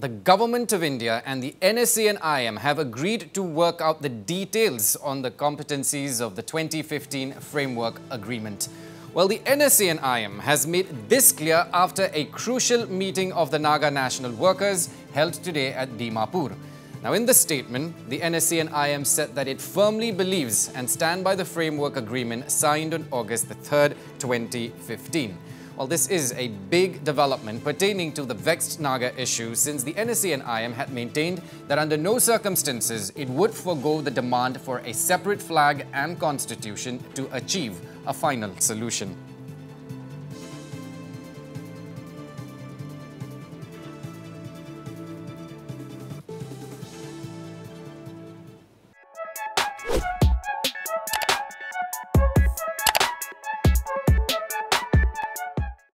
The Government of India and the NSCN IM have agreed to work out the details on the competencies of the 2015 Framework Agreement. Well, the NSCN IM has made this clear after a crucial meeting of the Naga national workers held today at Dimapur. Now, in the statement, the NSCN IM said that it firmly believes and stand by the framework agreement signed on August 3, 2015. Well, this is a big development pertaining to the vexed Naga issue since the NSCN IM had maintained that under no circumstances it would forego the demand for a separate flag and constitution to achieve a final solution.